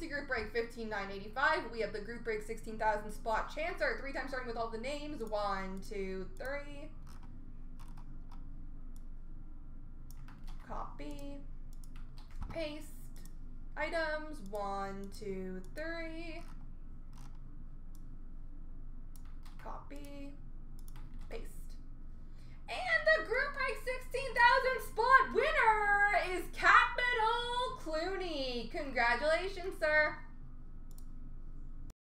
into group break 15985. We have the group break 16,000 spot chancer. Three times starting with all the names. One, two, three. Copy. Paste. Items. One, two, three. Copy. Paste. And the group break 16,000 Clooney. Congratulations, sir.